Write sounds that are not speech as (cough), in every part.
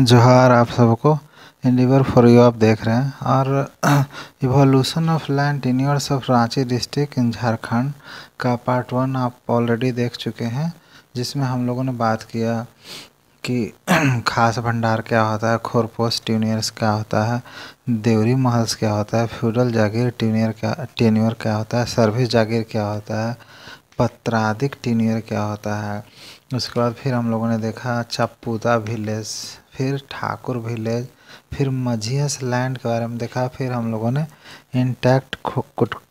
जोहार आप सबको इंडिवर फॉर यू आप देख रहे हैं। और evolution of land tenures of Ranchi district in Jharkhand का पार्ट वन आप ऑलरेडी देख चुके हैं, जिसमें हम लोगों ने बात किया कि (clears throat) खास भंडार क्या होता है खोरपोस ट्यूनियर्स क्या होता है, देवरी महल्स क्या होता है, फ्यूडल जागीर ट्यूनियर क्या, टेन्यूर क्या होता है, सर्विस जागीर क्या होता है, पत्राधिक टीनियर क्या होता है। उसके बाद फिर हम लोगों ने देखा चप्पूता विलेज फिर ठाकुर विलेज फिर मझियस लैंड के बारे में देखा, फिर हम लोगों ने इंटैक्ट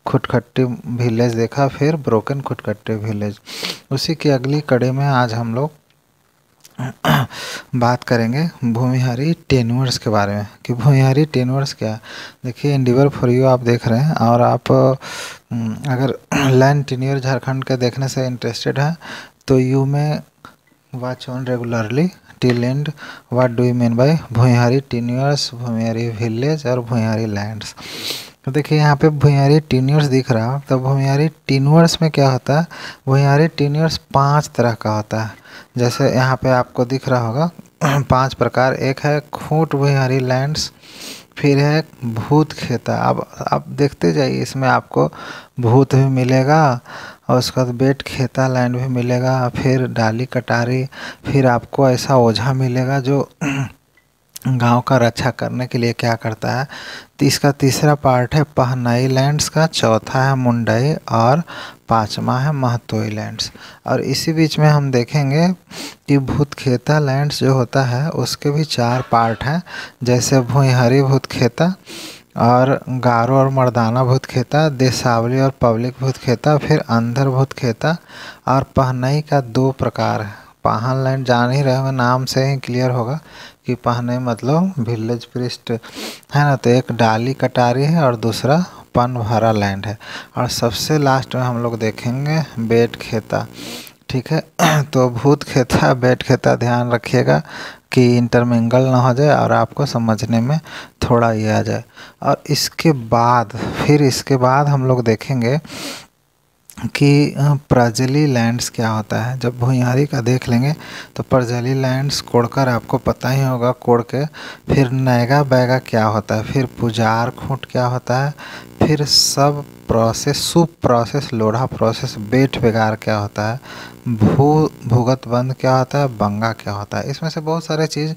खुटखट्टी विलेज देखा, फिर ब्रोकन खुटखट्टी विलेज उसी की अगली कड़ी में आज हम लोग बात करेंगे भूमिहारी टेनवर्स के बारे में, कि भूमिहारी टेनवर्स क्या है। देखिए इंडिवर फॉर यू आप देख रहे हैं, और आप, अगर लैंड टेन्यूर झारखंड के देखने से इंटरेस्टेड हैं तो you may watch on regularly till end what do you mean by bhumihari tenures bhumihari village और भूमिहारी लैंड्स तो देखिए, यहाँ पे भूमिहारी टीन्यूर्स दिख रहा तो भूमिहारी टीन्यूर्स में क्या होता है? भूमिहारी टीन्यूर्स पाँच तरह का होता है। जैसे यहाँ पे आपको दिख रहा होगा, (clears throat) पाँच प्रकार। एक है खूंट भूमिहारी लैंड्स फिर है भूत खेता। अब आप देखते जाइए, इसमें आपको भूत भी मिलेगा और उसके बाद बेट खेता लैंड भी मिलेगा, फिर डाली कटारी, फिर आपको ऐसा ओझा मिलेगा जो (clears throat) गाँव का रक्षा करने के लिए क्या करता है। तो इसका तीसरा पार्ट है पहनाई लैंड्स का, चौथा है मुंडई और पांचवा है महतोई लैंड्स और इसी बीच में हम देखेंगे कि भूतखेता लैंड्स जो होता है, उसके भी चार पार्ट हैं, जैसे भूहरी भूतखेता और गारो और मर्दाना भूत खेता देसावली और पब्लिक भूत खेता, फिर अंधर भूत खेता, और पहनई का दो प्रकार है। पहन लैंड जान ही रहे नाम से ही क्लियर होगा कि पहनई मतलब विलेज पृष्ठ है ना तो एक डाली कटारी है और दूसरा पन भरा लैंड है। और सबसे लास्ट में हम लोग देखेंगे, बेट खेता। ठीक है? (clears throat) तो भूत खेता, बेट खेता, ध्यान रखिएगा कि इंटरमिंगल ना हो जाए और आपको समझने में थोड़ा ये आ जाए। और इसके बाद, फिर इसके बाद हम लोग देखेंगे कि प्रजली लैंड्स क्या होता है। जब भुइयारी का देख लेंगे तो प्रजली लैंड्स कोड़कर आपको पता ही होगा कोड़ के। फिर नैगा बैगा क्या होता है? फिर पुजार खूंट क्या होता है? फिर सब प्रोसेस सुप प्रोसेस लोढ़ा प्रोसेस बेट बेगार क्या होता है? भू भूगत बंद क्या होता है, बंगा क्या होता है? इसमें से बहुत सारे चीज़,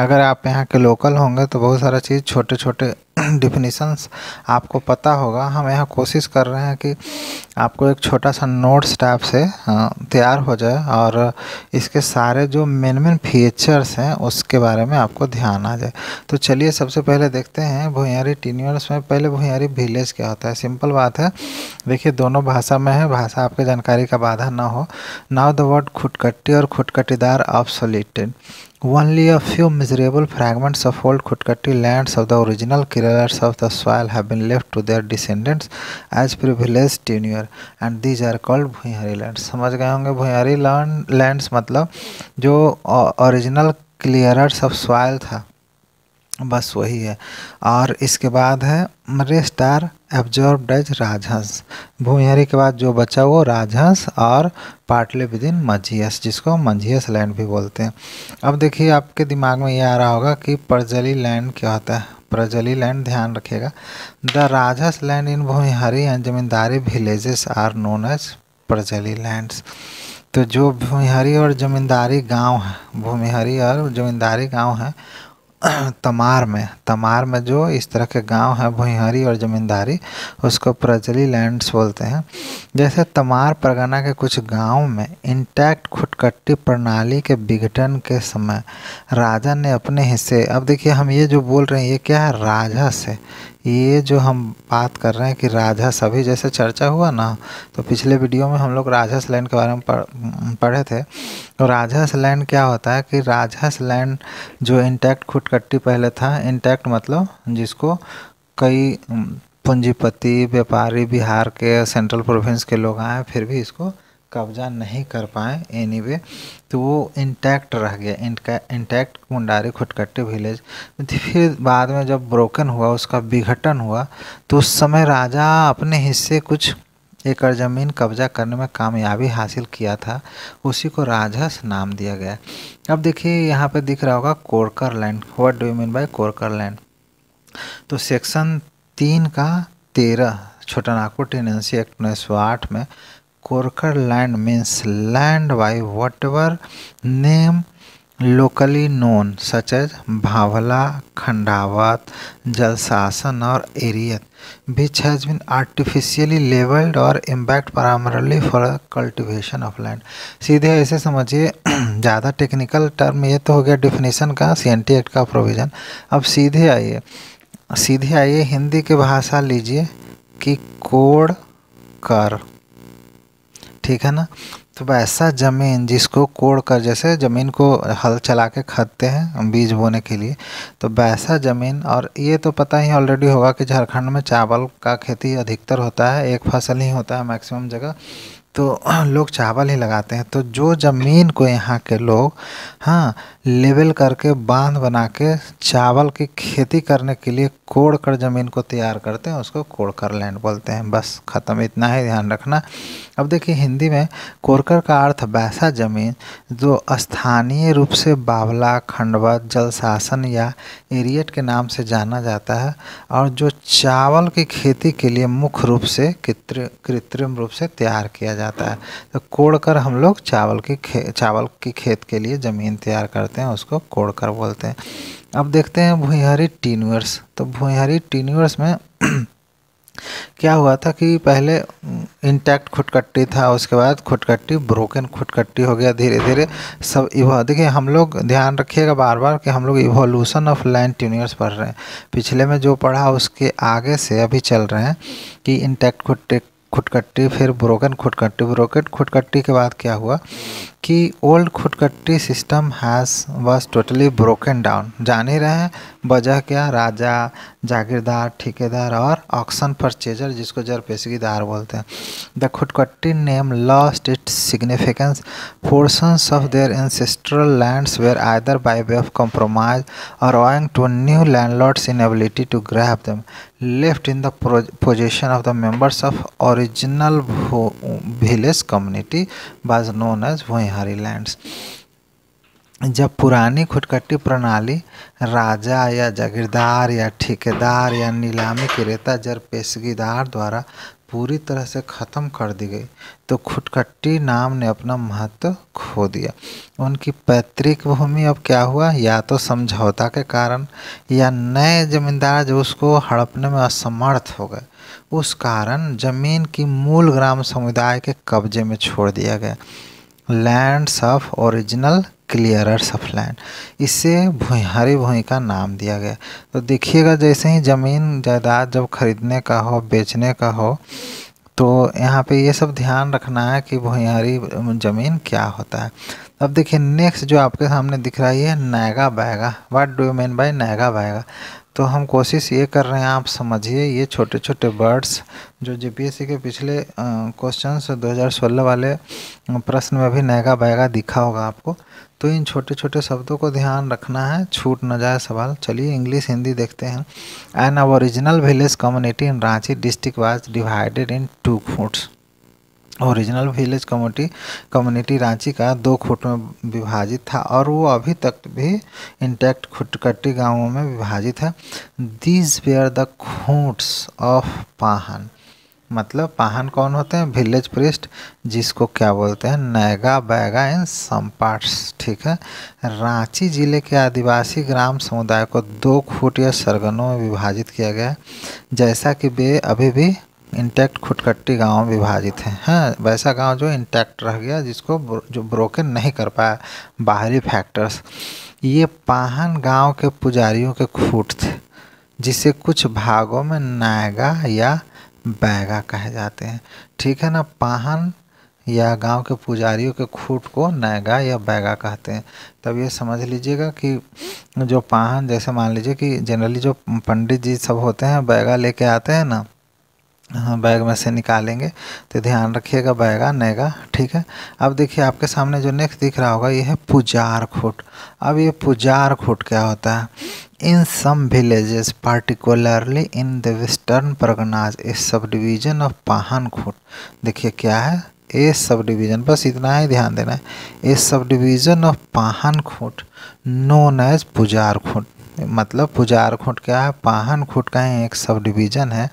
अगर आप यहाँ के लोकल होंगे तो बहुत सारा चीज़ छोटे छोटे डिफिनीशंस आपको पता होगा। हम यहाँ कोशिश कर रहे हैं कि आपको एक छोटा सा नोट्स टाइप से तैयार हो जाए और इसके सारे जो मेन मेन फीचर्स हैं उसके बारे में आपको ध्यान आ जाए। तो चलिए सबसे पहले देखते हैं भुयारी टीनियर्स में। पहले भुयारी विलेज क्या होता है? सिंपल बात है। देखिए दोनों भाषा में है। भाषा आपके जानकारी का बाधा ना हो। नाउ द वर्ड खुटकट्टी और खुटकट्टीदार ऑब्सोलिटेड Only a few miserable fragments of old Kutkati lands of the original clearers of the soil have been left to their descendants as privileged tenure and these are called भुयारी lands समझ गए होंगे भुयारी land lands मतलब जो original clearers of soil था बस वही है। और इसके बाद है rest are absorb as rajhans. Bhumihari के बाद जो बचा वो राजहंस और पार्टली विद इन मझियस, जिसको मंझियस लैंड भी बोलते हैं। अब देखिए, आपके दिमाग में ये आ रहा होगा कि प्रजली लैंड क्या होता है? प्रजली लैंड ध्यान रखिएगा। The rajhas land in bhumihari and zamindari villages are known as prajali lands तो जो भूमिहारी और जमींदारी गाँव है भूमिहारी और जमींदारी गाँव है (clears throat) तमार में तमार में जो इस तरह के गाँव हैं भूहरी और ज़मींदारी, उसको प्रजली लैंड्स बोलते हैं। जैसे तमार परगना के कुछ गाँव में इंटैक्ट खुटकट्टी प्रणाली के विघटन के समय राजा ने अपने हिस्से, अब देखिए हम ये जो बोल रहे हैं, ये क्या है? राजा से। ये जो हम बात कर रहे हैं कि राजहस, अभी जैसे चर्चा हुआ ना तो पिछले वीडियो में हम लोग राजहस लैंड के बारे में पढ़े थे। तो राजहस लैंड क्या होता है कि राजहस लैंड जो इंटैक्ट खुटकट्टी पहले था इंटैक्ट मतलब जिसको कई पूंजीपति, व्यापारी, बिहार के सेंट्रल प्रोविंस के लोग आए, फिर भी इसको कब्जा नहीं कर पाए एनी वे तो वो इंटैक्ट रह गया। इंटैक्ट मुंडारी खुटकट्टी विलेज फिर बाद में जब ब्रोकन हुआ, उसका विघटन हुआ तो उस समय राजा अपने हिस्से कुछ एकड़ ज़मीन कब्जा करने में कामयाबी हासिल किया था। उसी को राजहस नाम दिया गया। अब देखिए, यहाँ पे दिख रहा होगा korkar land what do you mean by korkar land तो सेक्शन तीन का तेरह, छोटा नागपुर टेनेंसी एक्ट उन्नीस सौ आठ में Korkar land means land by what name locally known such as Bhawla, Khandawat Jalshasan और Eriyat which has been artificially levelled और impact primarily for cultivation of land सीधे ऐसे समझिए, ज़्यादा टेक्निकल टर्म ये तो हो गया डिफिनेशन का सी एन टी एक्ट का प्रोविज़न अब सीधे आइए सीधे आइए हिंदी की भाषा लीजिए कि कोड कर। ठीक है ना? तो वैसा ज़मीन जिसको कोड़ कर, जैसे ज़मीन को हल चला के खदते हैं बीज बोने के लिए तो वैसा ज़मीन, और ये तो पता ही ऑलरेडी होगा कि झारखंड में चावल का खेती अधिकतर होता है, एक फ़सल ही होता है मैक्सिमम जगह। तो (clears throat) लोग चावल ही लगाते हैं। तो जो ज़मीन को यहाँ के लोग हाँ लेवल करके, बाँध बना के चावल की खेती करने के लिए कोड़ कर ज़मीन को तैयार करते हैं, उसको कोड़ कर लैंड बोलते हैं। बस, ख़त्म, इतना ही ध्यान रखना। अब देखिए, हिंदी में कोरकर का अर्थ वैसा ज़मीन, जो स्थानीय रूप से बावला खंडवत जल शासन या एरियट के नाम से जाना जाता है और जो चावल की खेती के लिए मुख्य रूप से कृत्रिम रूप से तैयार किया जाता है। तो कोड़ कर हम लोग चावल की चावल की खेत के लिए ज़मीन तैयार करते हैं, उसको कोड़ कर बोलते हैं। अब देखते हैं भूहरी टीनवर्स। तो भूहरी टीनवर्स में (clears throat) क्या हुआ था कि पहले इंटैक्ट खुटकट्टी था, उसके बाद खुटकट्टी ब्रोकन खुटकट्टी हो गया धीरे धीरे सब इवो देखिए, हम लोग ध्यान रखिएगा बार बार कि हम लोग इवोल्यूशन ऑफ़ लैंड ट्यूनियर्स पढ़ रहे हैं। पिछले में जो पढ़ा, उसके आगे से अभी चल रहे हैं कि इंटैक्ट खुट खुटकट्टी फिर ब्रोकन खुटकट्टी ब्रोकन खुटकट्टी के बाद क्या हुआ? कि old khutkatti system has was totally broken down जान ही रहे हैं वजह क्या, राजा, जागीरदार, ठेकेदार और ऑक्शन परचेजर जिसको जर पेशगीदार बोलते हैं। The khutkatti name lost its significance portions of their ancestral lands were either by way of compromise और owing to new landlords inability to grab them left in the possession of the members of original village community was known as Bhuihari lands. जब पुरानी खुटकट्टी प्रणाली राजा या जागीरदार या ठेकेदार या नीलामी क्रेता जर पेशगीदार द्वारा पूरी तरह से ख़त्म कर दी गई तो खुटकट्टी नाम ने अपना महत्व खो दिया। उनकी पैतृक भूमि अब क्या हुआ? या तो समझौता के कारण, या नए जमींदार जो उसको हड़पने में असमर्थ हो गए। उस कारण ज़मीन की मूल ग्राम समुदाय के कब्जे में छोड़ दिया गया। Lands of original clearers of land इससे भूहारी भूमि का नाम दिया गया। तो देखिएगा, जैसे ही ज़मीन जायदाद जब खरीदने का हो, बेचने का हो तो यहाँ पे ये सब ध्यान रखना है कि भूहारी ज़मीन क्या होता है। अब देखिए नेक्स्ट जो आपके सामने दिख रहा है, ये naiga baiga what do you mean by naiga baiga तो हम कोशिश ये कर रहे हैं, आप समझिए ये छोटे छोटे वर्ड्स जो जीपीएससी के पिछले क्वेश्चन 2016 वाले प्रश्न में भी नैगा बैगा दिखा होगा आपको। तो इन छोटे छोटे शब्दों को ध्यान रखना है, छूट न जाए सवाल। चलिए इंग्लिश हिंदी देखते हैं। An original village community in Ranchi district was divided into foots original village community community Ranchi का दो खुट में विभाजित था और वो अभी तक भी इंटैक्ट खुटकट्टी गाँवों में विभाजित है। These were the khunts of Pahan मतलब पाहन कौन होते हैं? विलेज प्रिस्ट जिसको क्या बोलते हैं? नैगा, बैगा इन संपार्ट्स ठीक है? रांची ज़िले के आदिवासी ग्राम समुदाय को दो खूट या सरगनों में विभाजित किया गया है। जैसा कि वे अभी भी इंटैक्ट खुटकट्टी गाँव विभाजित हैं। हाँ वैसा गाँव जो इंटैक्ट रह गया, जिसको जो ब्रोकन नहीं कर पाया, बाहरी फैक्टर्स ये पाहन गाँव के पुजारियों के खूट थे, जिसे कुछ भागों में नायगा या बैगा कहे जाते हैं। ठीक है ना, पाहन या गाँव के पुजारियों के खूट को नैगा या बैगा कहते हैं। तब ये समझ लीजिएगा कि जो पाहन, जैसे मान लीजिए कि जनरली जो पंडित जी सब होते हैं, बैगा लेके आते हैं ना बैग में से निकालेंगे। तो ध्यान रखिएगा बैगा, नेगा, ठीक है? अब देखिए, आपके सामने जो नेक्स्ट दिख रहा होगा, ये है पुजार खुट। अब ये पुजार खुट क्या होता है? In some villages particularly in the western parganas a sub division of Pahan खुट देखिए, क्या है? ए सब डिवीज़न बस इतना ही ध्यान देना है। A subdivision of Pahan Khunt known as Pujar Khunt. मतलब पुजार खुट क्या है? पाहन खुट का ही एक सब डिवीज़न है।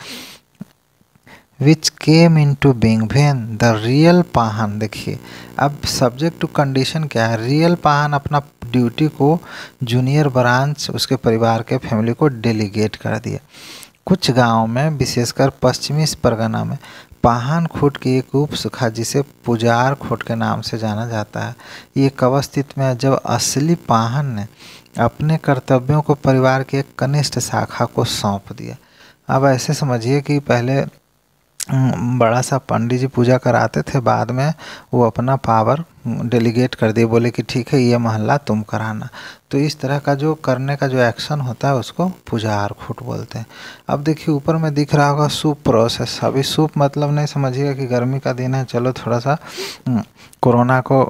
Which came into being when the real Pahan देखिए, अब सब्जेक्ट टू कंडीशन क्या है? रियल पाहन अपना ड्यूटी को जूनियर ब्रांच उसके परिवार के फैमिली को डेलीगेट कर दिया। कुछ गाँव में, विशेषकर पश्चिमी परगना में पाहन खुट की एक उप सुखा जिसे पुजार खुट के नाम से जाना जाता है, ये कब में जब असली पाहन ने अपने कर्तव्यों को परिवार की एक कनिष्ठ शाखा को सौंप दिया। अब ऐसे समझिए कि पहले बड़ा सा पंडित जी पूजा कराते थे। बाद में वो अपना पावर डेलीगेट कर दिए। बोले कि ठीक है, ये महल्ला तुम कराना। तो इस तरह का जो करने का जो एक्शन होता है, उसको पुजार खुट बोलते हैं। अब देखिए, ऊपर में दिख रहा होगा सूप प्रोसेस। अभी सूप मतलब नहीं, समझिएगा कि गर्मी का दिन है। चलो थोड़ा सा कोरोना को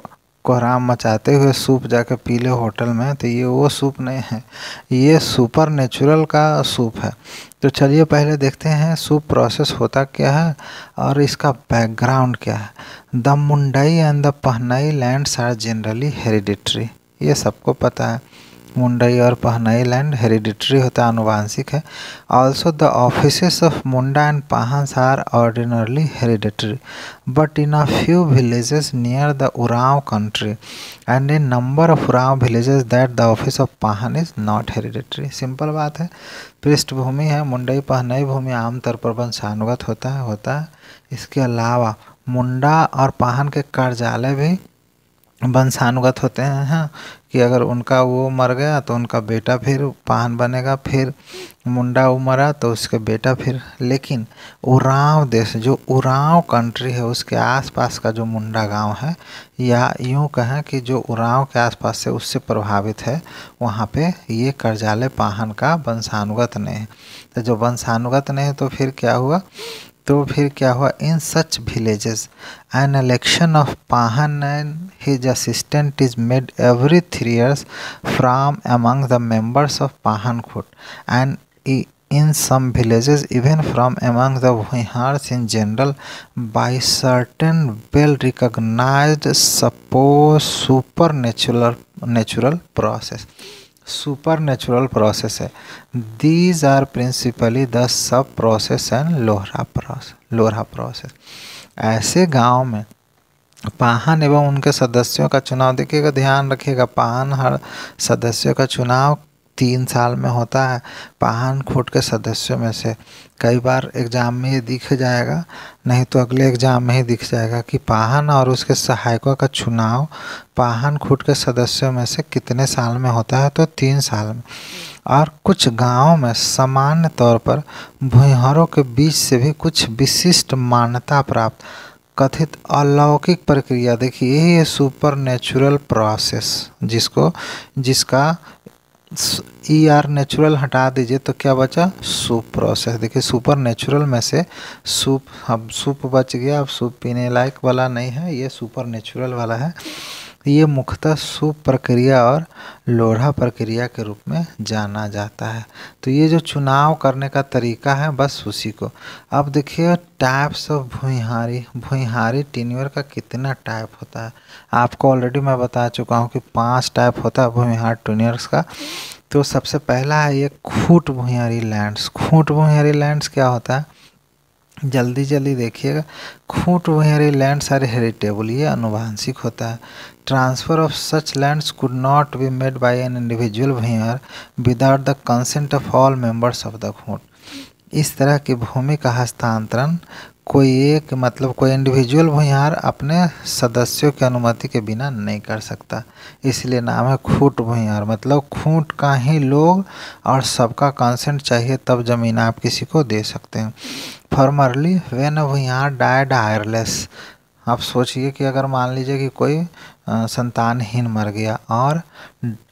कोहराम मचाते हुए सूप जाके पी ले होटल में। तो ये वो सूप नहीं है। ये सुपर नेचुरल का सूप है। तो चलिए पहले देखते हैं सूप प्रोसेस होता क्या है और इसका बैकग्राउंड क्या है। The mundai and the pahanai lands are generally hereditary ये सबको पता है। मुंडई और पहनाई लैंड हेरिडिटरी होता है, अनुवांशिक है। Also the office of Munda and Pahas are ordinarily hereditary but in a few villages near the Uraon country and in number of Uraon villages that the office of Pahan is not hereditary simple बात है, पृष्ठभूमि है मुंडई पहनाई भूमि आमतौर पर वंशानुगत होता है होता है। इसके अलावा मुंडा और पाहन के कार्यालय भी वंशानुगत होते हैं हाँ। कि अगर उनका वो मर गया तो उनका बेटा फिर पान बनेगा, फिर मुंडा वो मरा तो उसके बेटा फिर, लेकिन उराव देश, जो उराव कंट्री है, उसके आसपास का जो मुंडा गाँव है, या यूँ कहें कि जो उराव के आसपास से उससे प्रभावित है, वहाँ पे ये कर्जालय पाहन का वंशानुगत नहीं है। तो जो वंशानुगत नहीं है तो फिर क्या हुआ? तो फिर क्या हुआ? In such villages an election of Pahan and his assistant is made every three years from among the members of Pahan khut and in some villages even from among the वहार्स in general by certain well recognise suppose super natural natural process है। These are principally the sup process and Lohra process Lohra process ऐसे गाँव में पाहन एवं उनके सदस्यों का चुनाव, देखिएगा, ध्यान रखिएगा पाहन हर सदस्यों का चुनाव तीन साल में होता है। पाहन खोट के सदस्यों में से कई बार एग्ज़ाम में ये दिख जाएगा, नहीं तो अगले एग्ज़ाम में ही दिख जाएगा कि पाहन और उसके सहायकों का चुनाव पाहन खुट के सदस्यों में से कितने साल में होता है तो तीन साल में। और कुछ गाँवों में सामान्य तौर पर भूहरों के बीच से भी कुछ विशिष्ट मान्यता प्राप्त, कथित अलौकिक प्रक्रिया। देखिए यही है सुपर नेचुरल प्रोसेस, जिसको, जिसका ई आर नेचुरल हटा दीजिए तो क्या बचा? सूप प्रोसेस देखिए सुपर नेचुरल में से सूप अब सूप बच गया। अब सूप पीने लायक वाला नहीं है। ये सुपर नेचुरल वाला है। ये मुख्यतः सूप प्रक्रिया और लोढ़ा प्रक्रिया के रूप में जाना जाता है। तो ये जो चुनाव करने का तरीका है, बस उसी को। अब देखिए टाइप्स ऑफ़ भुइहारी भुइहारी टीनियर का कितना टाइप होता है। आपको ऑलरेडी मैं बता चुका हूँ कि पाँच टाइप होता है भुइहार टीनियर्स का। तो सबसे पहला है ये खूट भुइहारी लैंड्स खूट भुइहारी लैंड्स क्या होता है? जल्दी जल्दी देखिएगा। खूट वहेरी लैंड सारे हेरिटेबल ये अनुवांशिक होता है। Transfer of such lands could not be made by an individual bhuiyar without the consent of all members of the khut इस तरह की भूमि का हस्तांतरण कोई एक मतलब कोई इंडिविजुअल भूमिहार अपने सदस्यों की अनुमति के बिना नहीं कर सकता। इसलिए नाम है खूट भूमिहार मतलब खूट का ही लोग और सबका कंसेंट चाहिए तब ज़मीन आप किसी को दे सकते हैं। Formerly when Bhumihar died heirless आप सोचिए कि अगर मान लीजिए कि कोई संतानहीन मर गया और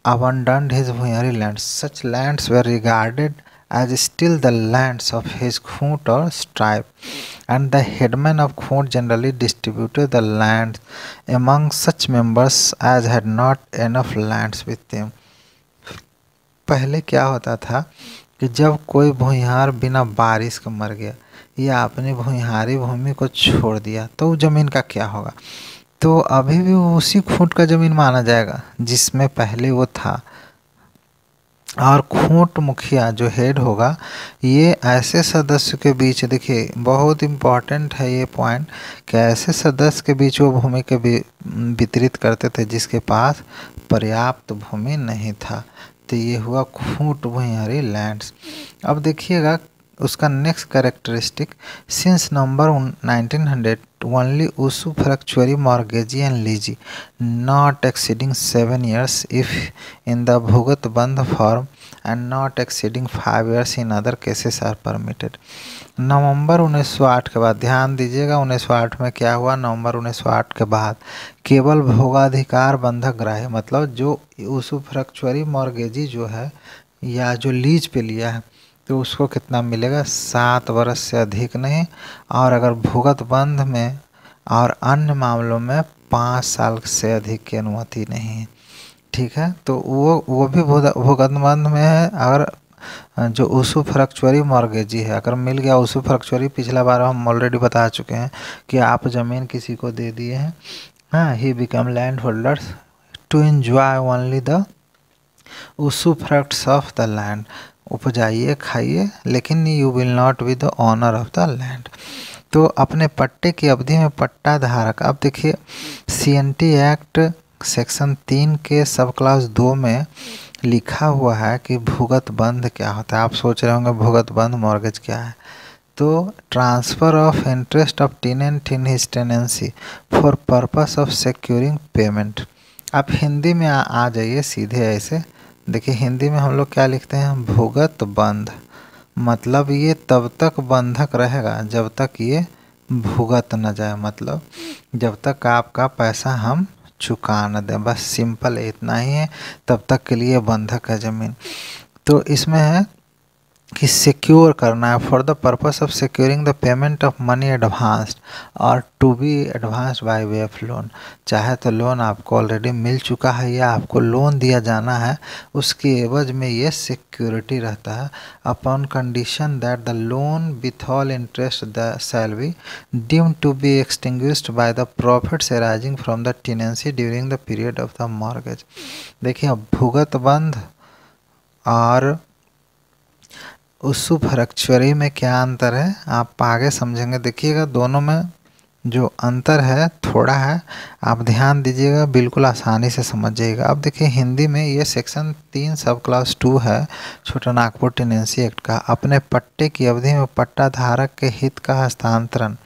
abandon his bhuiyari land such lands were regarded as still the land of his khunt और stripe and the headman of khunt generally distributed the land among such members as had not enough land with them पहले क्या होता था? कि जब कोई भूमिहार बिना बारिश के मर गया, या अपनी भूमिहारी भूमि को छोड़ दिया तो ज़मीन का क्या होगा? तो अभी भी उसी खूंट का ज़मीन माना जाएगा, जिसमें पहले वो था। और खूंट मुखिया जो हेड होगा, ये ऐसे सदस्य के बीच, देखिए, बहुत इंपॉर्टेंट है ये पॉइंट कि ऐसे सदस्य के बीच वो भूमि के वितरित करते थे, जिसके पास पर्याप्त भूमि नहीं था। तो ये हुआ खूंट भुयारी लैंड्स अब देखिएगा उसका next characteristic since number 1900 only usufructuary mortgagee and lessee not exceeding seven years if in the bhugat bandh form and not exceeding five years in other cases are permitted November 1908 के बाद, ध्यान दीजिएगा 1908 में क्या हुआ? नवंबर 1908 के बाद, केवल भोगाधिकार बंधक ग्राह्य मतलब जो उसू फ्रक्चुअरी मॉर्गेजी जो है, या जो लीज पे लिया है तो उसको कितना मिलेगा? सात वर्ष से अधिक नहीं। और अगर भुगत बंध में और अन्य मामलों में पाँच साल से अधिक की अनुमति नहीं। ठीक है? तो वो वो भी भुगत बंद में है। अगर जो उसू फ्रक्चुअरी मॉर्गेजी है, अगर मिल गया उसू फ्रक्चुअरी, पिछला बार हम ऑलरेडी बता चुके हैं कि आप ज़मीन किसी को दे दिए हैं। हाँ he become land holders to enjoy only the usufructs of the land उपजाइए, खाइए, लेकिन you will not be the owner of the land तो अपने पट्टे की अवधि में पट्टा धारक, अब देखिए सीएनटी एक्ट सेक्शन तीन के सब क्लास दो में लिखा हुआ है कि भुगत बंध क्या होता है? आप सोच रहे होंगे भुगत बंध मॉर्गेज क्या है? तो transfer of interest of tenant in his tenancy for purpose of securing payment आप हिंदी में आ, आ जाइए सीधे ऐसे। देखिए हिंदी में हम लोग क्या लिखते हैं? भुगत बंध। मतलब ये तब तक बंधक रहेगा जब तक ये भुगत न जाए। मतलब जब तक आपका पैसा हम चुका न दें। बस सिंपल इतना ही है, तब तक के लिए बंधक है ज़मीन। तो इसमें है कि सिक्योर करना है for the purpose of securing the payment of money advanced और to be advance by way of loan चाहे तो लोन आपको ऑलरेडी मिल चुका है या आपको लोन दिया जाना है, उसके एवज में ये सिक्योरिटी रहता है। Upon condition that the loan with all interest the salary deem to be extinguished by the profits arising from the tenancy during the period of the mortgage देखिए भुगत बंद और उसु फरक्चुअरी में क्या अंतर है? आप आगे समझेंगे। देखिएगा, दोनों में जो अंतर है, थोड़ा है। आप ध्यान दीजिएगा, बिल्कुल आसानी से समझ जाइएगा अब देखिए, हिंदी में ये सेक्शन तीन सब क्लास टू है, छोटा नागपुर टेनेंसी एक्ट का। अपने पट्टे की अवधि में पट्टा धारक के हित का हस्तांतरण।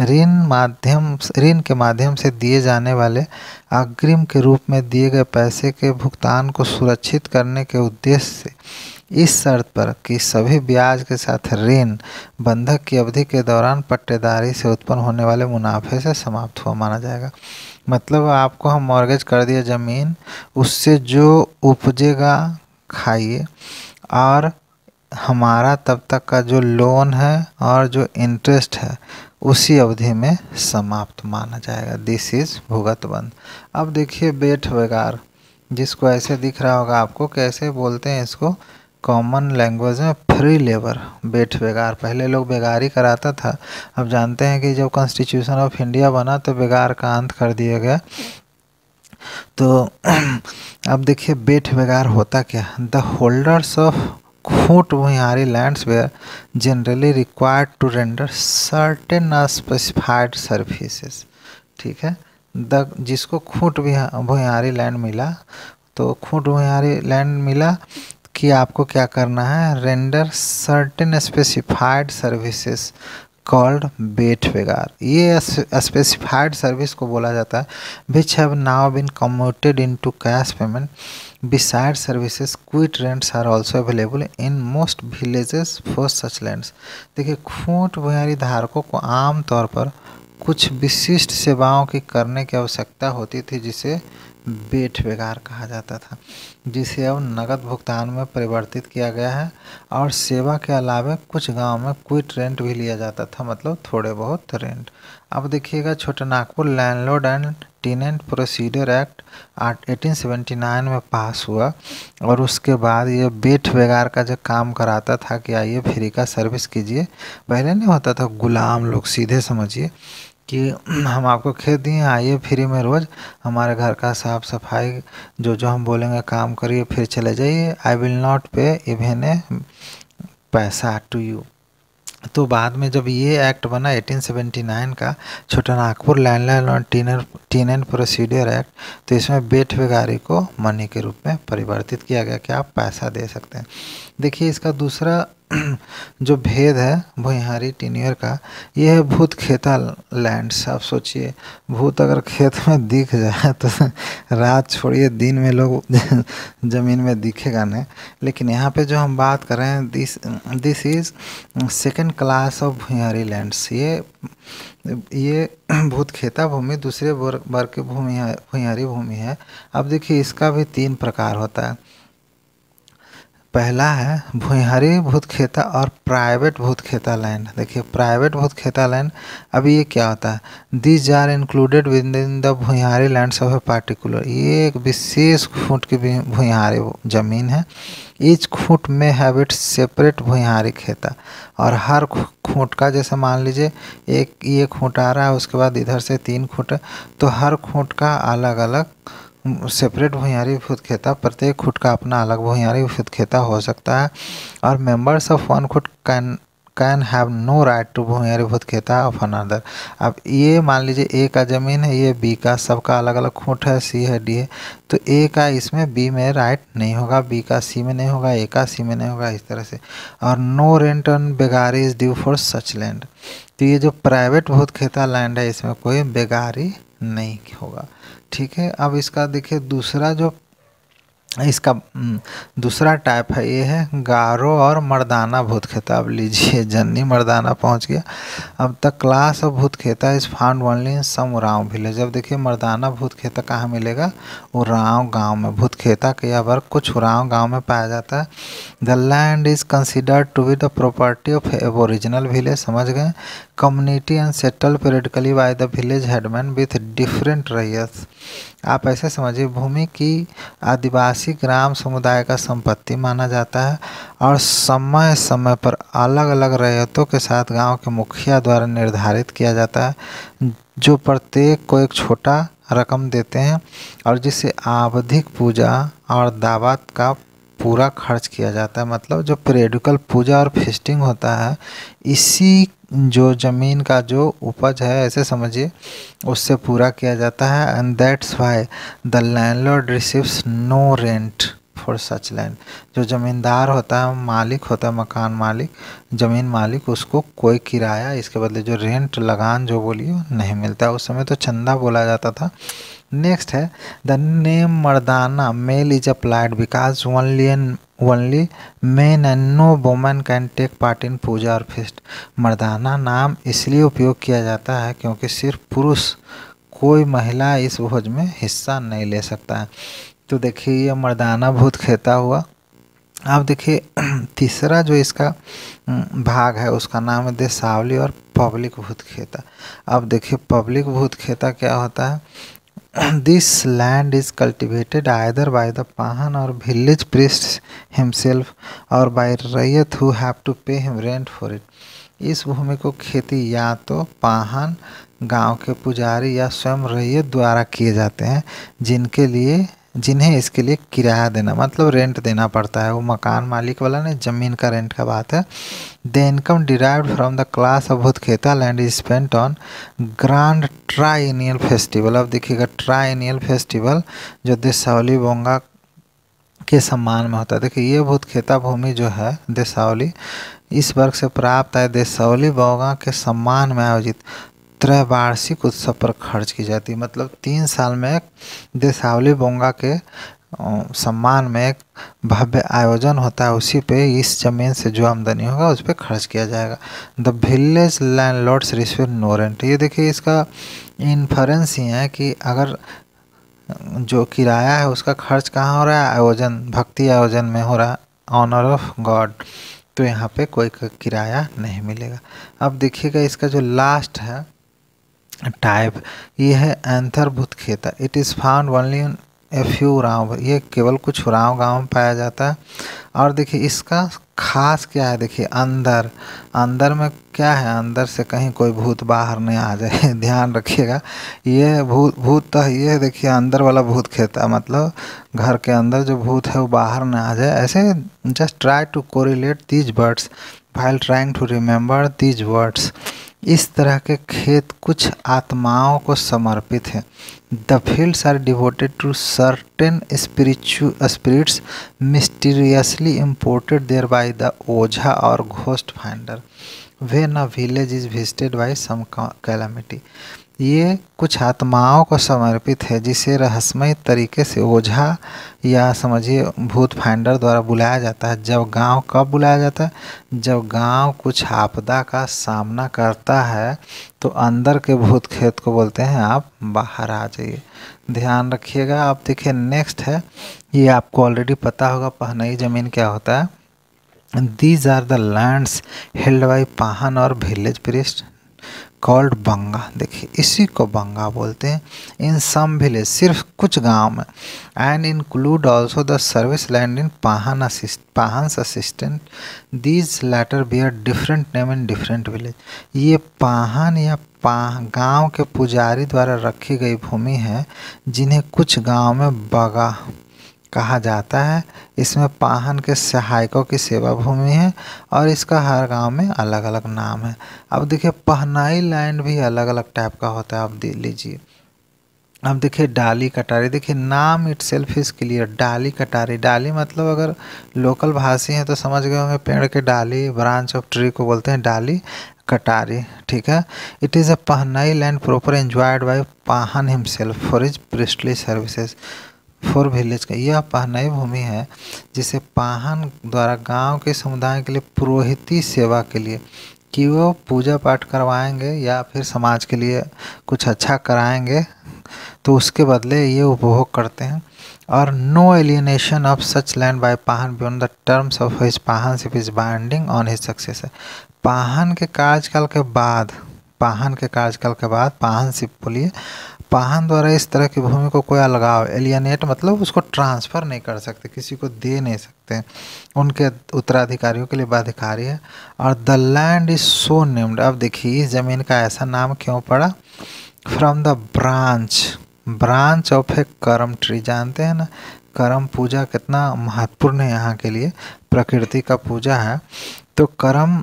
ऋण माध्यम ऋण के माध्यम से दिए जाने वाले अग्रिम के रूप में दिए गए पैसे के भुगतान को सुरक्षित करने के उद्देश्य से इस शर्त पर कि सभी ब्याज के साथ ऋण बंधक की अवधि के दौरान पट्टेदारी से उत्पन्न होने वाले मुनाफे से समाप्त हुआ माना जाएगा। मतलब आपको हम मॉर्गेज कर दिया ज़मीन, उससे जो उपजेगा खाइए, और हमारा तब तक का जो लोन है और जो इंटरेस्ट है, उसी अवधि में समाप्त माना जाएगा। दिस इज़ भुगत बंद। अब देखिए बेट वगार जिसको ऐसे दिख रहा होगा आपको, कैसे बोलते हैं इसको? कॉमन लैंग्वेज में फ्री लेबर बेट बेगार पहले लोग बेगारी कराता था। अब जानते हैं कि जब कॉन्स्टिट्यूशन ऑफ़ इंडिया बना तो बेगार का अंत कर दिया गया। तो (clears throat) अब देखिए बेट बेगार होता क्या? The holders of khut bhuhari lands were generally required to render certain specified services ठीक है? द जिसको खूट भुहारी लैंड मिला तो खूट भुहारी लैंड मिला कि आपको क्या करना है? Render certain specified services called bet vegar ये स्पेसिफाइड सर्विस को बोला जाता है which have now been commuted into cash payment beside services quit rents are also available in most villages for such lands देखिए, खूंट बुहारी धारकों को आमतौर पर कुछ विशिष्ट सेवाओं की करने की आवश्यकता होती थी, जिसे बेठ बेगार कहा जाता था, जिसे अब नगद भुगतान में परिवर्तित किया गया है और सेवा के अलावा कुछ गाँव में क्विट रेंट भी लिया जाता था मतलब थोड़े बहुत रेंट। अब देखिएगा Chota Nagpur landlord and tenant procedure act eighteen seventy nine में पास हुआ और उसके बाद ये बेट बेगार का जो काम कराता था कि आइए फ्री का सर्विस कीजिए। पहले नहीं होता था, गुलाम लोग, सीधे समझिए। कि (clears throat) हम आपको खेत दिए, आइए फ्री में रोज़, हमारे घर का साफ़ सफ़ाई, जो जो हम बोलेंगे काम करिए, फिर चले जाइए। I will not pay even a paisa to you तो बाद में जब ये एक्ट बना 1879 का, छोटा नागपुर लैंडलाइन और टीनर टीन एंड प्रोसीडियर एक्ट तो इसमें बेट बेगारी को मनी के रूप में परिवर्तित किया गया कि आप पैसा दे सकते हैं। देखिए, इसका दूसरा (clears throat) जो भेद है भुइहारी टीनियर का, ये है भूत खेता लैंड आप सोचिए, भूत अगर खेत में दिख जाए तो रात छोड़िए, दिन में लोग (laughs) ज़मीन में दिखेगा नहीं। लेकिन यहाँ पे जो हम बात कर रहे हैं this this is second class of bhuihari lands. ये ये (clears throat) भूत खेता भूमि, दूसरे वर्ग की भूमि भुइहारी भूमि है। अब देखिए, इसका भी तीन प्रकार होता है। पहला है भुइहारी भूत खेता और प्राइवेट भूत खेता लैंड देखिए, प्राइवेट भूत खेता लैंड अभी ये क्या होता है? This are included within the bhuihari land of a particular ये एक विशेष खूंट की भुइहारी ज़मीन है। ईच खूंट में हैव इट सेपरेट भुइहारी खेता। और हर खूंट का जैसे मान लीजिए, एक ये खूंट आ रहा है, उसके बाद इधर से तीन खूंट। तो हर खूंट का अलग अलग सेपरेट भुइयारी फुट खेता प्रत्येक खुट का अपना अलग भुइयारी फुट खेता हो सकता है। और members of one khut can can have no right to bhumiyari bhut kheta of another अब ये मान लीजिए ए का ज़मीन है, ये बी का, सबका अलग अलग खूंट है सी है डी है तो ए का इसमें बी में राइट नहीं होगा बी का सी में नहीं होगा ए का सी में नहीं होगा, इस तरह से। और no rent on begari is due for such land तो ये जो प्राइवेट भूत खेता लैंड है, इसमें कोई बेगारी नहीं होगा। ठीक है अब इसका देखिए दूसरा जो इसका दूसरा टाइप है, ये है गारो और मर्दाना भूत खेता अब लीजिए, (laughs) जन्नी मर्दाना पहुँच गया। अब तक class of bhut kheta is found only in some Uraon village अब देखिए, मर्दाना भूत खेता कहाँ मिलेगा? उराव गाँव में भूत खेता के यह वर्ग, कुछ उराव गाँव में पाया जाता है। The land is considered to be the property of original village समझ गए? Community and settle periodically by the village headman with different raiyat आप ऐसे समझिए, भूमि की आदिवासी ग्राम समुदाय का संपत्ति माना जाता है और समय समय पर अलग अलग रैयतों के साथ गाँव के मुखिया द्वारा निर्धारित किया जाता है, जो प्रत्येक को एक छोटा रकम देते हैं और जिसे आवधिक पूजा और दावत का पूरा खर्च किया जाता है। मतलब जो पेरेडिकल पूजा और फेस्टिंग होता है, इसी जो ज़मीन का जो उपज है, ऐसे समझिए, उससे पूरा किया जाता है। And that's why the landlord receives no rent for such land जो ज़मींदार होता है, मालिक होता है, मकान मालिक, ज़मीन मालिक, उसको कोई किराया, इसके बदले जो रेंट लगान जो बोलिए, नहीं मिलता। है उस समय तो चंदा बोला जाता था। नेक्स्ट है the name mardana male is applied because only an only man and no women can take part in puja और फेस्ट मर्दाना नाम इसलिए उपयोग किया जाता है क्योंकि सिर्फ़ पुरुष, कोई महिला इस भोज में हिस्सा नहीं ले सकता है। तो देखिए, ये मर्दाना भूत खेता हुआ। अब देखिए, (clears throat) तीसरा जो इसका भाग है, उसका नाम है देसावली और पब्लिक भूत खेता। अब देखिए, पब्लिक भूत खेता क्या होता है? This land is cultivated either by the Pahan और विलेज priest हिमसेल्फ और by raiyat who have to pay him rent for it इस भूमि को खेती या तो पाहन, गाँव के पुजारी या स्वयं रैयत द्वारा किए जाते हैं, जिनके लिए जिन्हें इसके लिए किराया देना मतलब रेंट देना पड़ता है। वो मकान मालिक वाला नहीं, ज़मीन का रेंट का बात है। The income derive from the class of kheta land is spent on grand triennial festival अब देखिएगा ट्राइनियल फेस्टिवल जो दिसावली बोंगा के सम्मान में होता है। देखिए, ये भूत खेता भूमि जो है देसावली इस वर्ग से प्राप्त है देसावली बोगा के सम्मान में आयोजित। त्रैवार्षिक उत्सव पर खर्च की जाती है। मतलब तीन साल में एक देसावली बोंगा के सम्मान में एक भव्य आयोजन होता है। उसी पे इस ज़मीन से जो आमदनी होगा, उस पर खर्च किया जाएगा। The village landlords receive no rent ये देखिए, इसका इन्फ्रेंस ही है कि अगर जो किराया है, उसका खर्च कहाँ हो रहा है? आयोजन, भक्ति आयोजन में हो रहा है। Honour of God. तो यहाँ पे कोई किराया नहीं मिलेगा। अब देखिएगा, इसका जो लास्ट है टाइप ये है antharbhut kheta. It is found only in a few Uraon ये केवल कुछ उराव गाँव में पाया जाता है। और देखिए, इसका खास क्या है? देखिए, अंदर अंदर में क्या है? अंदर से कहीं कोई भूत बाहर नहीं आ जाए। (laughs) ध्यान रखिएगा। ये भूत भूत तो ये देखिए, अंदर वाला भूत खेता मतलब घर के अंदर जो भूत है, वो बाहर ना आ जाए। ऐसे just try to correlate these words while trying to remember these words इस तरह के खेत कुछ आत्माओं को समर्पित हैं। The fields are devoted to certain स्पिरिचु spirits mysteriously imported there by the ojha और घोस्ट फाइंडर वे न village is visited by some calamity ये कुछ आत्माओं को समर्पित है, जिसे रहस्यमय तरीके से ओझा या समझिए भूत फाइंडर द्वारा बुलाया जाता है। जब गाँव कब बुलाया जाता है? जब गाँव कुछ आपदा का सामना करता है तो अंदर के भूत खेत को बोलते हैं, आप बाहर आ जाइए। ध्यान रखिएगा, आप देखिए नेक्स्ट है। ये आपको ऑलरेडी पता होगा, पहनई ज़मीन क्या होता है। These are the lands held by Pahan और विलेज प्रिस्ट कॉल्ड बंगा देखिए, इसी को बंगा बोलते हैं। इन सम विलेज सिर्फ़ कुछ गाँव में। And include also the service land in Pahan assist Pahan's assistant these later bear different name in different village ये पाहन या पाह गाँव के पुजारी द्वारा रखी गई भूमि है, जिन्हें कुछ गाँव में बगा कहा जाता है। इसमें पाहन के सहायकों की सेवा भूमि है और इसका हर गाँव में अलग अलग नाम है। अब देखिए, पहनाई लैंड भी अलग अलग टाइप का होता है। आप देख लीजिए। अब देखिए, डाली कटारी। देखिए, नाम इट सेल्फ इज़ क्लियर डाली कटारी। डाली मतलब अगर लोकल भाषी हैं तो समझ गए होंगे, पेड़ के डाली ब्रांच ऑफ़ ट्री को बोलते हैं डाली कटारी। ठीक है? It is a pahanai land proper enjoyed by Pahan himself for is priestly services for village का। यह पहनाई भूमि है, जिसे पाहन द्वारा गाँव के समुदाय के लिए पुरोहिती सेवा के लिए कि वो पूजा पाठ करवाएँगे या फिर समाज के लिए कुछ अच्छा कराएँगे तो उसके बदले ये उपभोग करते हैं। और no alienation of such land by Pahan beyond the terms of his Pahan ship is binding on his success Pahan के कार्यकाल के बाद, पाहन के कार्यकाल के बाद पाहन सिप बोलिए पाहन द्वारा इस तरह की भूमि को कोई अलगाव एलियनेट मतलब उसको ट्रांसफ़र नहीं कर सकते, किसी को दे नहीं सकते। उनके उत्तराधिकारियों के लिए बाधिकारी है। और the land is so named अब देखिए, इस ज़मीन का ऐसा नाम क्यों पड़ा? From the branch branch of a karam tree जानते हैं ना? करम पूजा कितना महत्वपूर्ण है यहाँ के लिए। प्रकृति का पूजा है। तो करम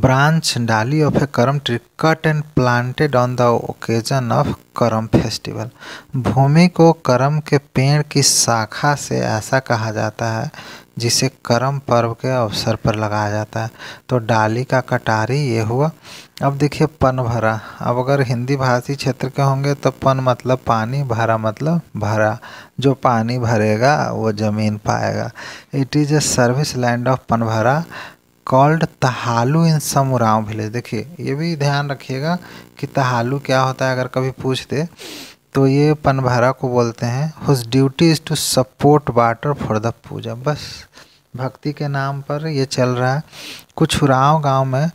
branch dali of a karam tree cut and planted on the occasion of Karam festival भूमि को करम के पेड़ की शाखा से ऐसा कहा जाता है, जिसे करम पर्व के अवसर पर लगाया जाता है। तो डाली का कटारी ये हुआ। अब देखिए, पन भरा। अब अगर हिंदी भाषी क्षेत्र के होंगे तो पन मतलब पानी, भरा मतलब भरा। जो पानी भरेगा, वो ज़मीन पाएगा। It is a service land of panbhara called tahalu in some Uraon village देखिए, ये भी ध्यान रखिएगा कि तहालू क्या होता है, अगर कभी पूछ दे तो ये पनभरा को बोलते हैं whose duty is to support water for the puja. बस, भक्ति के नाम पर ये चल रहा है। कुछ उराव गाँव में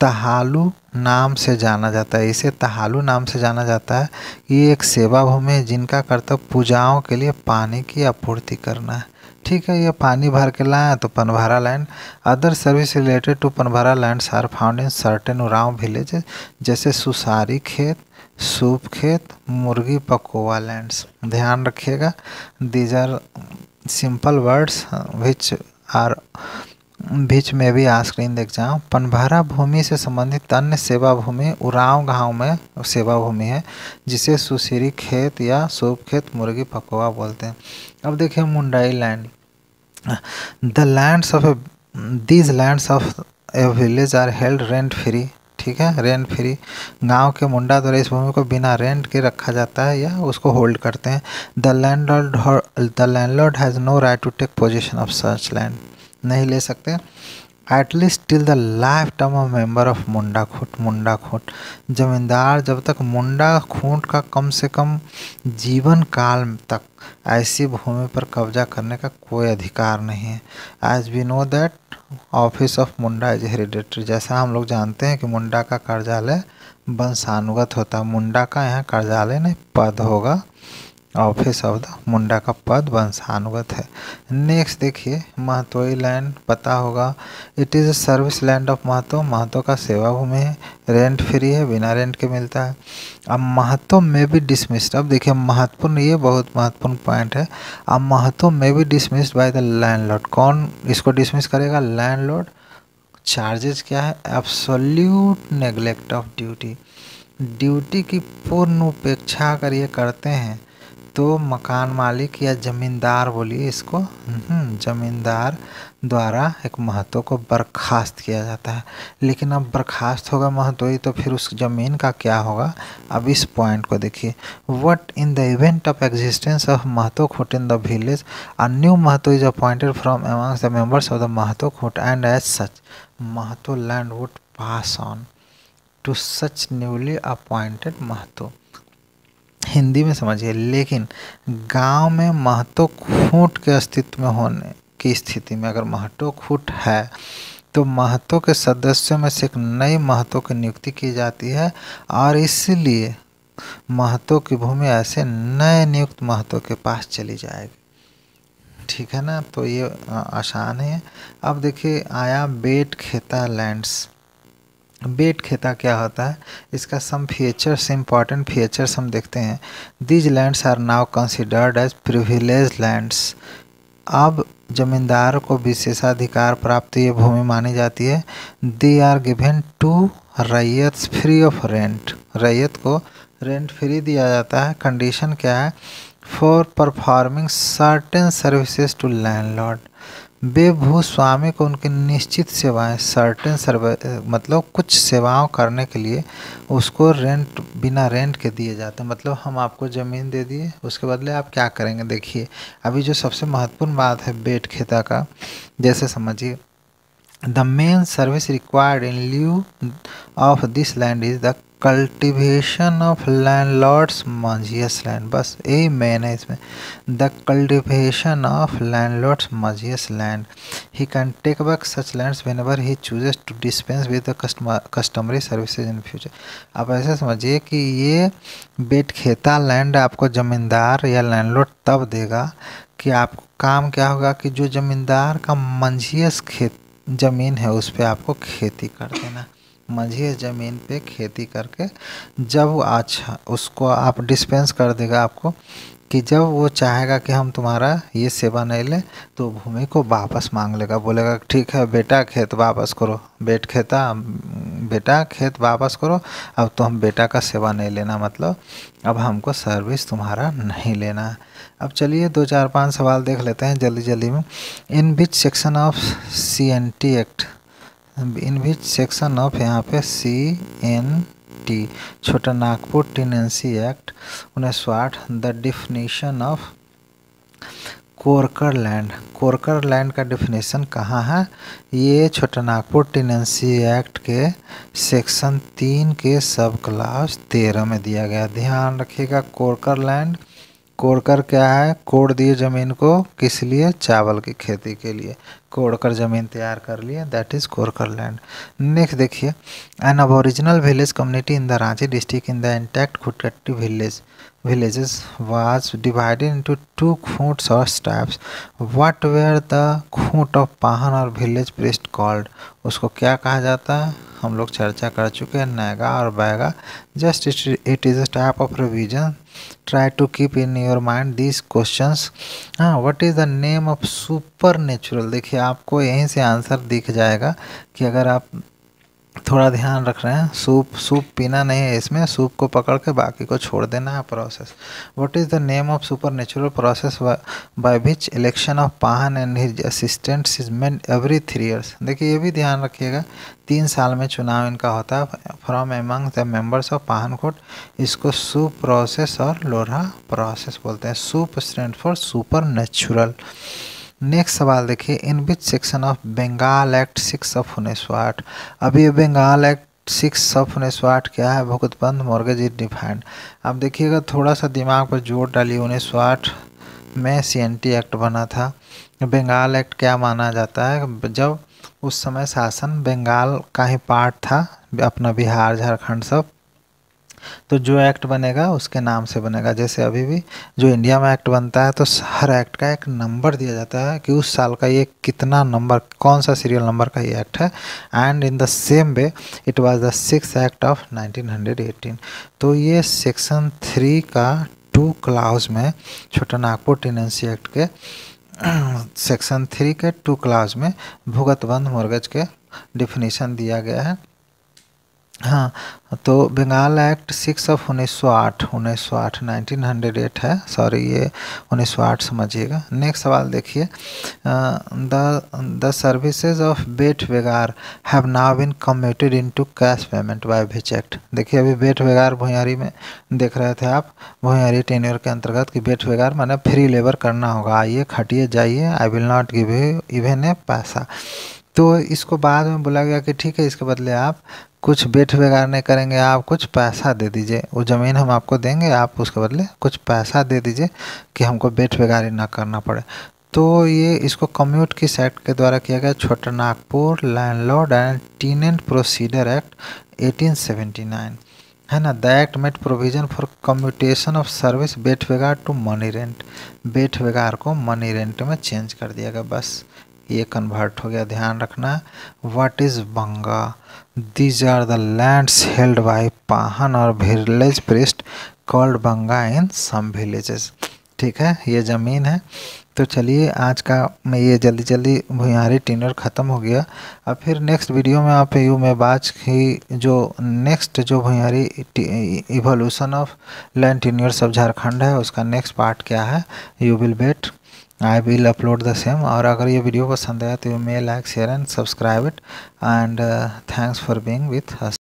तहालू नाम से जाना जाता है। इसे तहालू नाम से जाना जाता है। ये एक सेवा भूमि है जिनका कर्तव्य पूजाओं के लिए पानी की आपूर्ति करना है। ठीक है, ये पानी भर के लाए तो Panbhara land other service related to Panbhara land are found in certain Oraon villages जैसे सुसारी खेत, सूप खेत, मुर्गी पकोवा लैंड्स ध्यान रखिएगा these are simple words which are बीच में भी आस्क इन देख जाओ पनभारा भूमि से संबंधित अन्य सेवा भूमि उराव गाँव में सेवा भूमि है, जिसे सुशीरी खेत या सूप खेत, मुर्गी पकोवा बोलते हैं। अब देखिए Mundai land the lands of these lands of a village are held rent free ठीक है? रेंट फ्री गाँव के मुंडा द्वारा इस भूमि को बिना रेंट के रखा जाता है या उसको होल्ड करते हैं। The land the landlord has no right to take possession of search land नहीं ले सकते। At least till the lifetime of member of Munda Khunt Munda Khunt जमींदार जब तक मुंडा खूंट का कम से कम जीवन काल तक ऐसी भूमि पर कब्जा करने का कोई अधिकार नहीं है। As we know that office of Munda is hereditary जैसा हम लोग जानते हैं कि मुंडा का कार्यालय वंशानुगत होता है। मुंडा का यहाँ कार्यालय नहीं, पद होगा। ऑफ़िस ऑफ़ द मुंडा का पद वंशानुगत है। नेक्स्ट देखिए महतोई लैंड पता होगा। It is a service land of Mahto Mahto का सेवा भूमि है। रेंट फ्री है, बिना रेंट के मिलता है। अब महतो में भी डिसमिस्ड अब देखिए, महत्वपूर्ण ये बहुत महत्वपूर्ण पॉइंट है। अब महतो में भी डिसमिस्ड बाय द लैंडलॉर्ड कौन इसको डिसमिस करेगा? लैंडलॉर्ड चार्जेस क्या है? Absolute neglect of duty duty की पूर्ण उपेक्षा अगर ये करते हैं तो मकान मालिक या ज़मींदार बोलिए इसको। हम्म, ज़मींदार द्वारा एक महत्व को बर्खास्त किया जाता है। लेकिन अब बर्खास्त होगा महत्व तो फिर उस ज़मीन का क्या होगा? अब इस पॉइंट को देखिए। What in the event of existence of Mahto Khunt in the village a new Mahto is appointed from amongst the members of the Mahto Khunt and as such Mahto land would pass on to such newly appointed Mahto Hindi में समझिए, लेकिन गाँव में महतो खूंट के अस्तित्व में होने की स्थिति में अगर महतो खूट है तो महतो के सदस्यों में से एक नई महतो की नियुक्ति की जाती है और इसलिए महतो की भूमि ऐसे नए नियुक्त महतो के पास चली जाएगी। ठीक है ना? तो ये आसान है। अब देखिए, आया बेट खेता लैंड्स। बेट खेता क्या होता है? इसका सम फीचर्स इंपॉर्टेंट फीचर्स हम देखते हैं। These lands are now considered as privilege lands अब जमींदार को विशेषाधिकार प्राप्त ये भूमि मानी जाती है। They are given to raiyat free of rent raiyat को रेंट फ्री दिया जाता है। कंडीशन क्या है? For performing certain services to landlord बेभूस्वामी को उनकी निश्चित सेवाएँ सर्टेन सर्वे मतलब कुछ सेवाओं करने के लिए उसको रेंट बिना रेंट के दिए जाते हैं। मतलब हम आपको ज़मीन दे दिए, उसके बदले आप क्या करेंगे? देखिए, अभी जो सबसे महत्वपूर्ण बात है बेट खेता का, जैसे समझिए the main service required in lieu of this land is the cultivation of land lord's majhias land, बस यही मेन है इसमें। The cultivation of land lord's majhias land. He can take back such lands when ever he chooses to dispense with customary services in future आप ऐसे समझिए कि ये बेट खेता लैंड आपको ज़मींदार या लैंड लैंडलॉर्ड तब देगा कि आप, काम क्या होगा कि जो ज़मींदार का मंझियस खेत, ज़मीन है उस पर आपको खेती कर देना। मंझिए ज़मीन पे खेती करके जब अच्छा उसको आप डिस्पेंस कर देगा आपको कि जब वो चाहेगा कि हम तुम्हारा ये सेवा नहीं लें तो भूमि को वापस मांग लेगा। बोलेगा, ठीक है, बेटा, खेत वापस करो। बेट खेता, बेटा, खेत वापस करो। अब तो हम बेटा का सेवा नहीं लेना मतलब अब हमको सर्विस तुम्हारा नहीं लेना। अब चलिए दो चार पाँच सवाल देख लेते हैं जल्दी जल्दी में। In which section of C N T act in which section of यहाँ पे सी एन टी छोटा नागपुर टीनेंसी एक्ट उन्नीस सौ आठ the definition of korkar land korkar land का डिफिनेशन कहाँ है? ये छोटा नागपुर टीनेंसी एक्ट के सेक्शन तीन के सब क्लास तेरह में दिया गया। ध्यान रखिएगा कोरकर लैंड कोड़कर क्या है? कोड़ दिए ज़मीन को किस लिए? चावल की खेती के लिए। कोड़ कर ज़मीन तैयार कर लिए। That is korkar land next देखिए। एन अब original village community in the Ranchi district in the intact खुटट्टी village villages was divided into two khunts or tribes what were the Khunt of Pahan और village priest called उसको क्या कहा जाता है? हम लोग चर्चा कर चुके हैं। नैगा और Baiga. Just it is a type of revision try to keep in your mind this questions हाँ is the name of super natural देखिए, आपको यहीं से आंसर दिख जाएगा कि अगर आप थोड़ा ध्यान रख रहे हैं। सूप सूप पीना नहीं है इसमें। सूप को पकड़ के बाकी को छोड़ देना है process what is the name of super natural process by which election of Pahan and his assistants is meant every three years देखिए, ये भी ध्यान रखिएगा। तीन साल में चुनाव इनका होता है। From among the members of Pahan Khunt इसको सूप प्रोसेस और लोढ़ा प्रोसेस बोलते हैं। SUP stand for super natural next सवाल देखिए, in which section of Bengal act six of उन्नीस सौ आठ? अभी बंगाल एक्ट सिक्स ऑफ़ उन्नीस सौ आठ क्या है? भुगतबंद मॉर्गेज इज़ डिफाइंड अब देखिएगा थोड़ा सा दिमाग पर ज़ोर डालिए, उन्नीस सौ आठ में सीएनटी एक्ट बना था। बंगाल एक्ट क्या माना जाता है? जब उस समय शासन बंगाल का ही पार्ट था, अपना बिहार, झारखंड सब। तो जो एक्ट बनेगा, उसके नाम से बनेगा। जैसे अभी भी जो इंडिया में एक्ट बनता है तो हर एक्ट का एक नंबर दिया जाता है कि उस साल का ये कितना नंबर कौन सा सीरियल नंबर का ये एक्ट है। And in the same way it was the six act of 1918 तो ये सेक्शन थ्री का टू क्लाउज में, छोटा नागपुर टेनेंसी एक्ट के (clears throat) सेक्शन थ्री के टू क्लास में भुगतबंद मुर्गज के डिफिनीशन दिया गया है। हाँ तो बंगाल एक्ट सिक्स ऑफ़ उन्नीस सौ आठ, उन्नीस सौ आठ नाइनटीन हंड्रेड एट है। सॉरी ये उन्नीस सौ आठ समझिएगा। नेक्स्ट सवाल देखिए। The the services of bet begar have now been commuted into cash payment by भी चेक्ड देखिए, अभी बेट वेगार भुयारी में देख रहे थे आप, भुयारी टेन्योर के अंतर्गत कि बेट वेगार मैंने फ्री लेबर करना होगा। आइए, खटिए, जाइए I will not give you even a paisa. तो इसको बाद में बोला गया कि ठीक है, इसके बदले आप कुछ बेट बेगार नहीं करेंगे, आप कुछ पैसा दे दीजिए। वो ज़मीन हम आपको देंगे, आप उसके बदले कुछ पैसा दे दीजिए कि हमको बेट बेगारी ना करना पड़े। तो ये इसको कम्यूट किस एक्ट के द्वारा किया गया Chota Nagpur landlord and tenant procedure act 1879 है ना? The act made provision for commutation of service bet begar to money rent. Bet begar को मनी रेंट में चेंज कर दिया गया, बस। ये कन्वर्ट हो गया, ध्यान रखना। What is Banga these are the lands held by Pahan और village priest called Banga in some villages ठीक है? ये ज़मीन है। तो चलिए, आज का मैं ये जल्दी जल्दी भुयारी टिनर ख़त्म हो गया। अब फिर नेक्स्ट वीडियो में आप यू में बाज की जो नेक्स्ट जो भुयारी evolution of land tenure of Jharkhand है, उसका नेक्स्ट पार्ट क्या है? You will bet I will upload the same और अगर ये वीडियो पसंद आया तो may like share and subscribe it and thanks for being with us